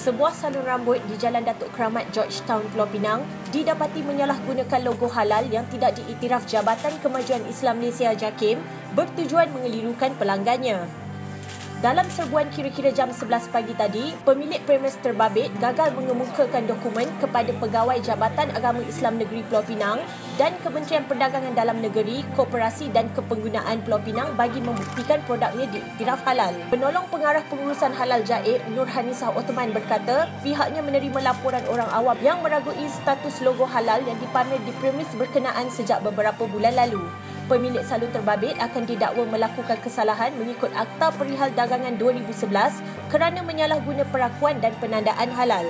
sebuah salon rambut di Jalan Datuk Keramat Georgetown, Pulau Pinang didapati menyalahgunakan logo halal yang tidak diiktiraf Jabatan Kemajuan Islam Malaysia JAKIM bertujuan mengelirukan pelanggannya. Dalam serbuan kira-kira jam 11 pagi tadi, pemilik premis terbabit gagal mengemukakan dokumen kepada Pegawai Jabatan Agama Islam Negeri Pulau Pinang dan Kementerian Perdagangan Dalam Negeri, Koperasi dan Kepenggunaan Pulau Pinang bagi membuktikan produknya diiktiraf halal. Penolong pengarah pengurusan halal Jaib, Nur Hanisah Ottoman berkata, pihaknya menerima laporan orang awam yang meragui status logo halal yang dipamer di premis berkenaan sejak beberapa bulan lalu pemilik salon terbabit akan didakwa melakukan kesalahan mengikut Akta Perihal Dagangan 2011 kerana menyalahguna perakuan dan penandaan halal.